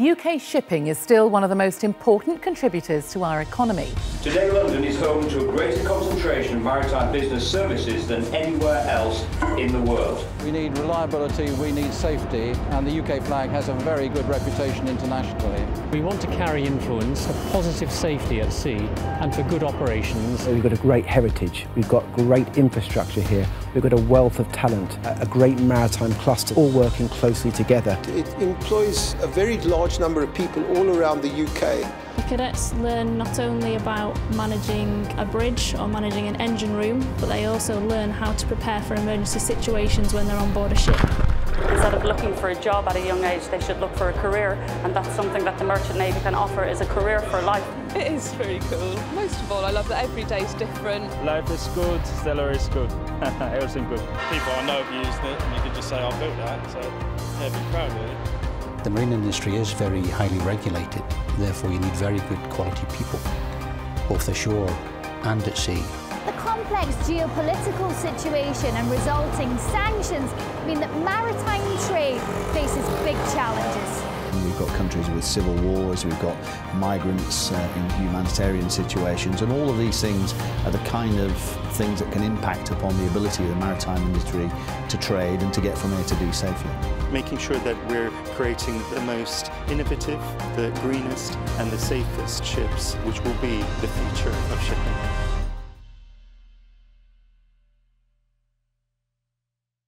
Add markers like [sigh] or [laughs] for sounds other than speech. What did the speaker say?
UK shipping is still one of the most important contributors to our economy. Today, London is home to a greater concentration of maritime business services than anywhere else in the world. We need reliability, we need safety, and the UK flag has a very good reputation internationally. We want to carry influence for positive safety at sea and for good operations. We've got a great heritage, we've got great infrastructure here, we've got a wealth of talent, a great maritime cluster, all working closely together. It employs a very large number of people all around the UK. The cadets learn not only about managing a bridge or managing an engine room, but they also learn how to prepare for emergency situations when they're on board a ship. Instead of looking for a job at a young age, they should look for a career, and that's something that the Merchant Navy can offer is a career for life. [laughs] It is very cool. Most of all, I love that every day is different. Life is good, Stellar is good, [laughs] everything good. People I know have used it, and you can just say, I built that, so yeah, be proud really. The marine industry is very highly regulated, therefore you need very good quality people, both ashore and at sea. The complex geopolitical situation and resulting sanctions mean that maritime trade got countries with civil wars, we've got migrants uh, in humanitarian situations, and all of these things are the kind of things that can impact upon the ability of the maritime industry to trade and to get from A to B safely. Making sure that we're creating the most innovative, the greenest and the safest ships, which will be the future of shipping.